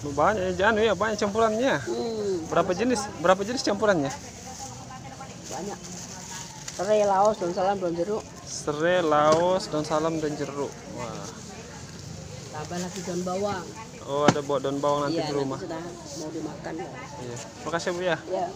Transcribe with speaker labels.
Speaker 1: Banyak janu eh, ya, banyak campurannya.
Speaker 2: Hmm,
Speaker 1: Berapa jenis? Berapa jenis campurannya?
Speaker 2: banyak. Serai, laos, daun salam, daun jeruk.
Speaker 1: Serai, laos, daun salam dan jeruk. Wah.
Speaker 2: Tambah lagi daun bawang.
Speaker 1: Oh, ada buat daun bawang nanti
Speaker 2: Iya,
Speaker 1: di rumah.
Speaker 2: nanti mau dimakan. Ya.
Speaker 1: Iya. Makasih Bu ya.
Speaker 2: ya.